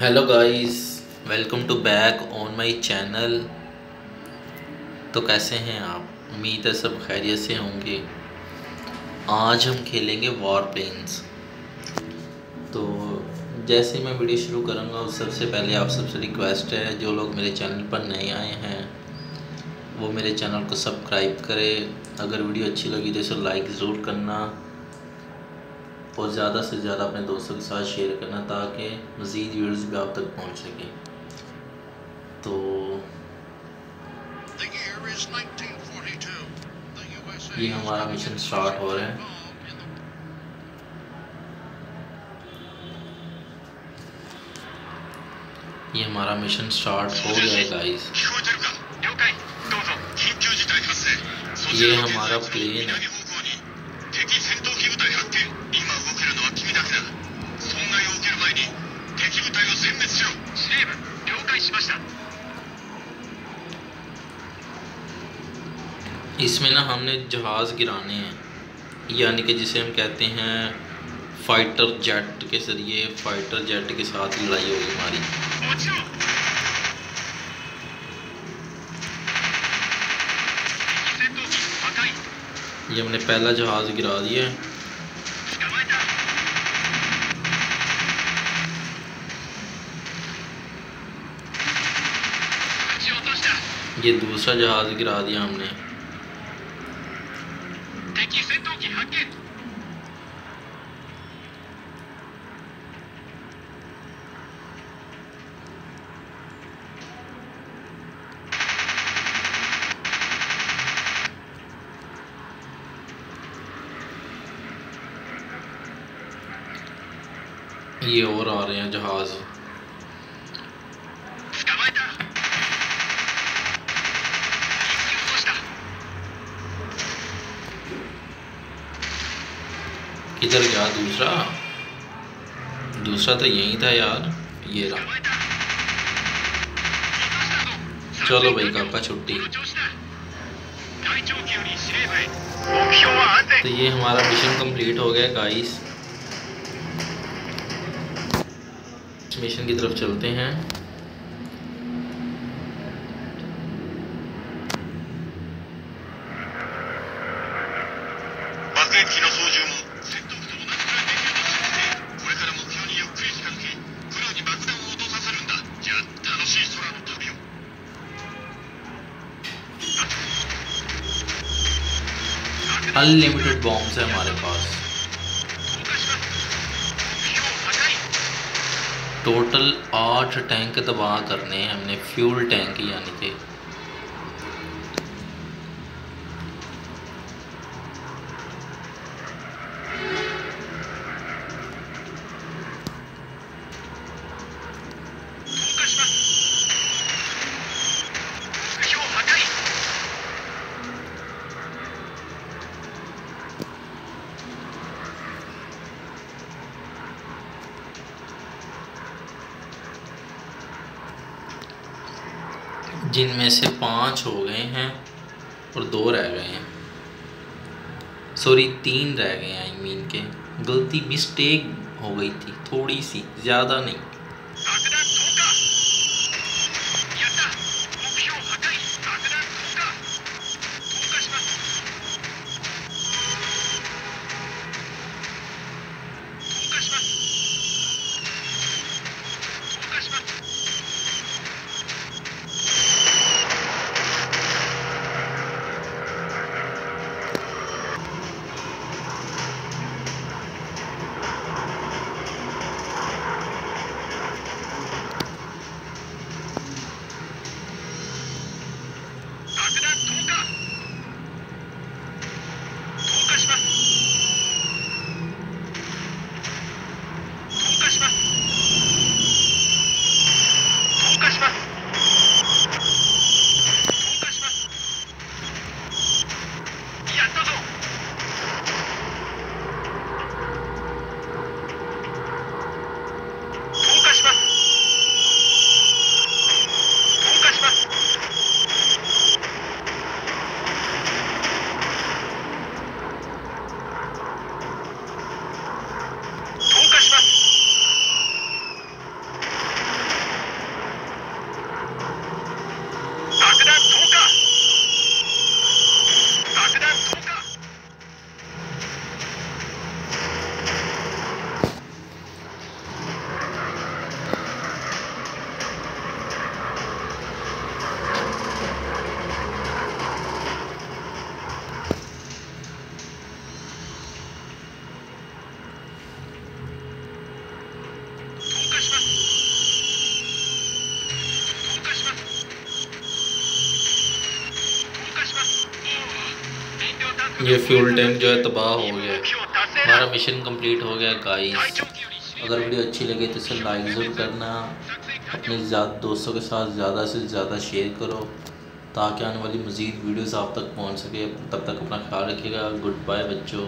Hello guys welcome to back on my channel तो कैसे हैं आप? उम्मीद है सब खैरियत से होंगे। आज हम खेलेंगे वॉर प्लेन्स तो जैसे मैं वीडियो शुरू करूँगा, उस सबसे पहले आप सबसे रिक्वेस्ट है, जो लोग मेरे चैनल पर नए आए हैं, वो मेरे चैनल को सब्सक्राइब करें। अगर वीडियो अच्छी लगी तो इसे लाइक ज़रूर करना। और ज़्यादा से ज़्यादा अपने दोस्तों के साथ शेयर करना ताकि मज़ीद वीडियोस भी आप तक पहुँच सके। तो ये हमारा मिशन स्टार्ट हो रहा है। ये हमारा मिशन स्टार्ट हो गया गाइस ये हमारा प्लेन है। 前に敵部隊を殲滅しろ司令部了解しました इसमें ना हमने जहाज़ गिराने हैं यानी कि जिसे हम कहते हैं फाइटर जेट के ज़रिए फाइटर जेट के साथ लड़ाई होगी हमारी もちろん敵戦闘機破壊 ये हमने पहला जहाज़ गिरा दिया है ये दूसरा जहाज़ गिरा दिया हमने। ये और आ रहे हैं जहाज़। किधर गया दूसरा? दूसरा तो यहीं था यार, ये रहा। चलो भाई, काका छुट्टी। तो ये हमारा मिशन कंप्लीट हो गया गाइस मिशन की तरफ़ चलते हैं। अनलिमिटेड बॉम्ब्स है हमारे पास। टोटल आठ टैंक तबाह करने हैं हमने फ्यूल टैंक यानी कि जिनमें से पाँच हो गए हैं और दो रह गए हैं। सॉरी तीन रह गए हैं आई मीन के। गलती मिस्टेक हो गई थी, थोड़ी सी, ज़्यादा नहीं। ये फ्यूल टैंक जो है तबाह हो गया हमारा मिशन कंप्लीट हो गया गाइस अगर वीडियो अच्छी लगे तो इसे लाइक ज़रूर करना। अपने दोस्तों के साथ ज़्यादा से ज़्यादा शेयर करो, ताकि आने वाली मज़ीद वीडियोस आप तक पहुँच सके। तब तक अपना ख्याल रखिएगा। गुड बाय बच्चों।